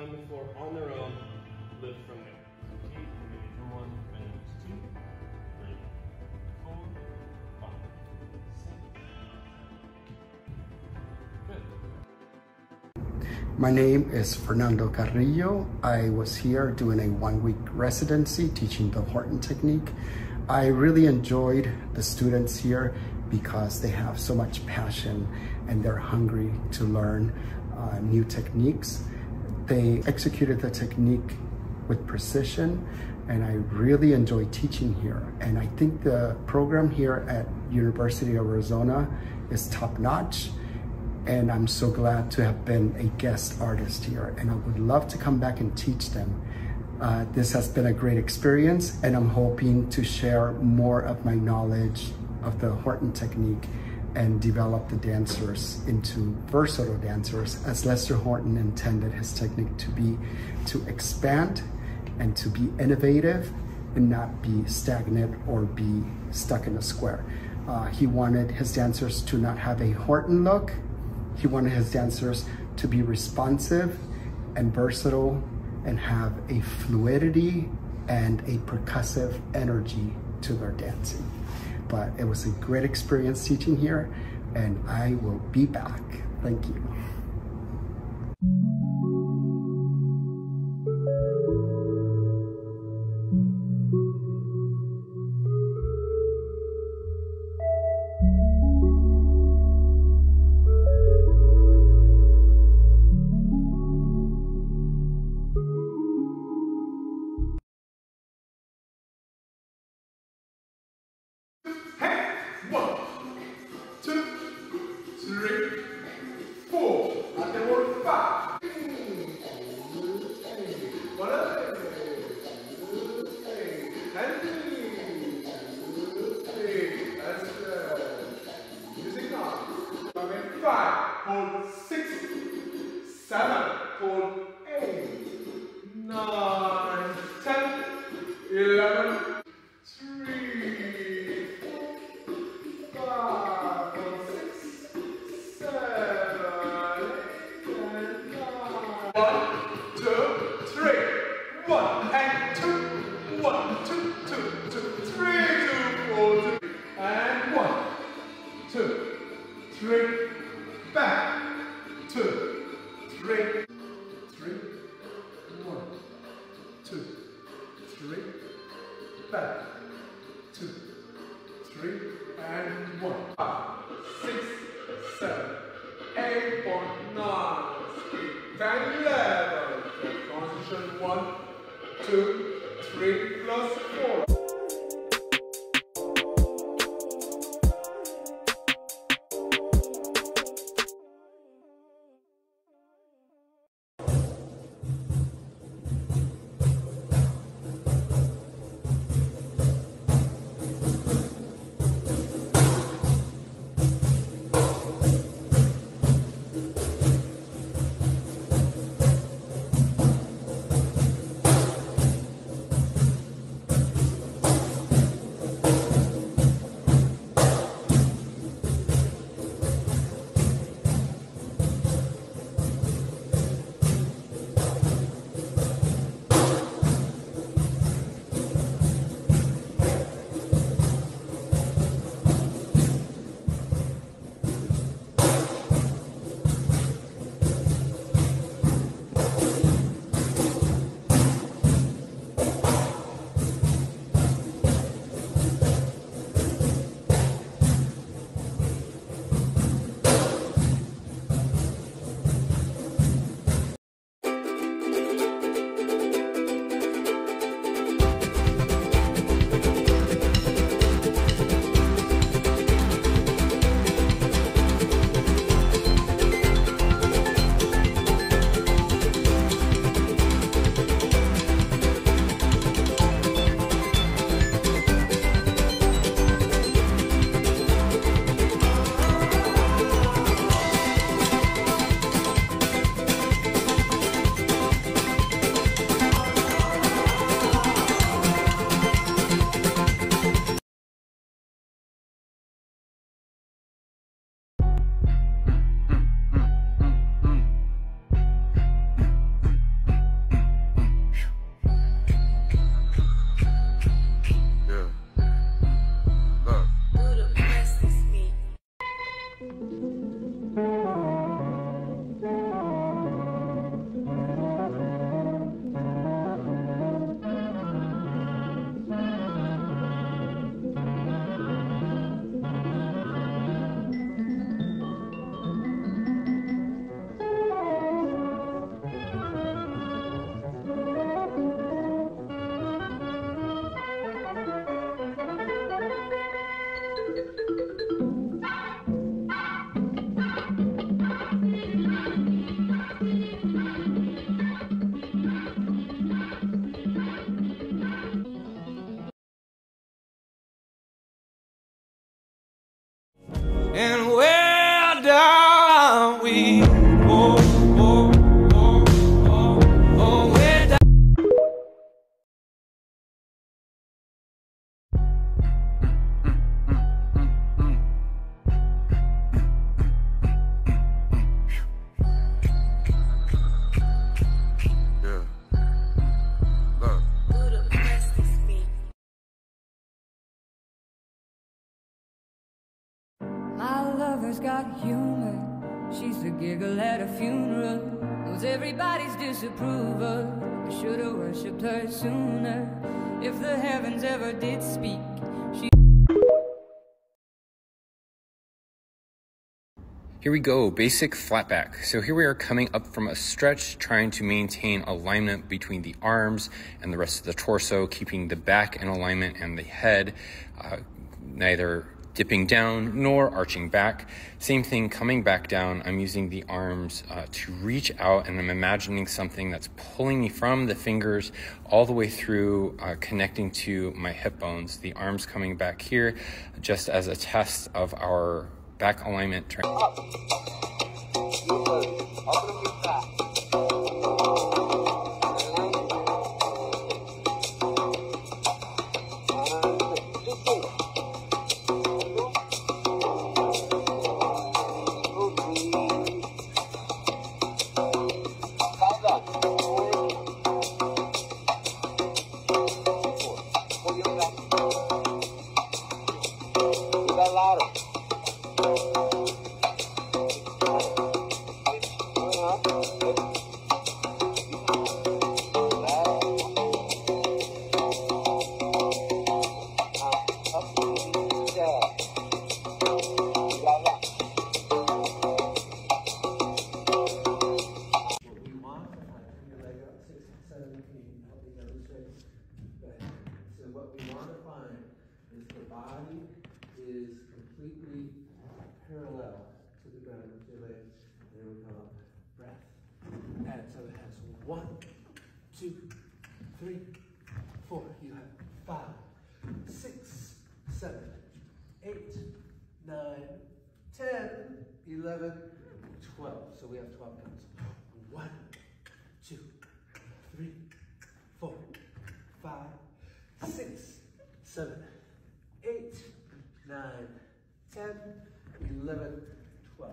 time before on their own, lift from there. Repeat, maybe for one, and two, three, four, five, six. Good. My name is Fernando Carrillo. I was here doing a one-week residency teaching the Horton technique. I really enjoyed the students here because they have so much passion and they're hungry to learn uh, new techniques. They executed the technique with precision and I really enjoy teaching here. And I think the program here at University of Arizona is top notch. And I'm so glad to have been a guest artist here. And I would love to come back and teach them. Uh, this has been a great experience and I'm hoping to share more of my knowledge of the Horton technique and develop the dancers into versatile dancers as Lester Horton intended his technique to be to expand and to be innovative and not be stagnant or be stuck in a square. Uh, he wanted his dancers to not have a Horton look. He wanted his dancers to be responsive and versatile and have a fluidity and a percussive energy to their dancing. But it was a great experience teaching here and I will be back. Thank you. Five. Hold six, seven. Hold three, three. One, two, three. Back. Two. Three, and one. Five, six, seven, eight, point nine, ten, eleven. Transition one, two, three, plus four. Got humor. She's the giggle at a funeral. Knows everybody's disapproval. I should've worshipped her sooner. If the heavens ever did speak, she. Here we go, basic flat back. So here we are coming up from a stretch, trying to maintain alignment between the arms and the rest of the torso, keeping the back in alignment and the head uh, neither dipping down nor arching back. Same thing coming back down. I'm using the arms uh, to reach out and I'm imagining something that's pulling me from the fingers all the way through, uh, connecting to my hip bones. The arms coming back here just as a test of our back alignment training. 11, 12. So we have 12 counts. One, two, three, four, five, six, seven, eight, nine, 10, 11, 12.